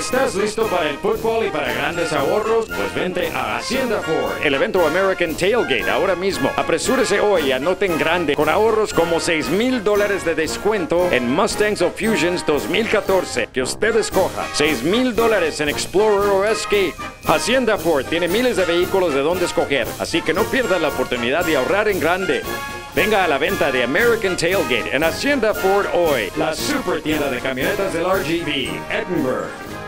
¿Estás listo para el fútbol y para grandes ahorros? Pues vente a Hacienda Ford. El evento American Tailgate ahora mismo. Apresúrese hoy y anoten grande con ahorros como 6 mil dólares de descuento en Mustangs o Fusions 2014. Que usted escoja. 6 mil dólares en Explorer o Escape. Hacienda Ford tiene miles de vehículos de donde escoger, así que no pierda la oportunidad de ahorrar en grande. Venga a la venta de American Tailgate en Hacienda Ford hoy. La super tienda de camionetas del RGB, Edinburgh.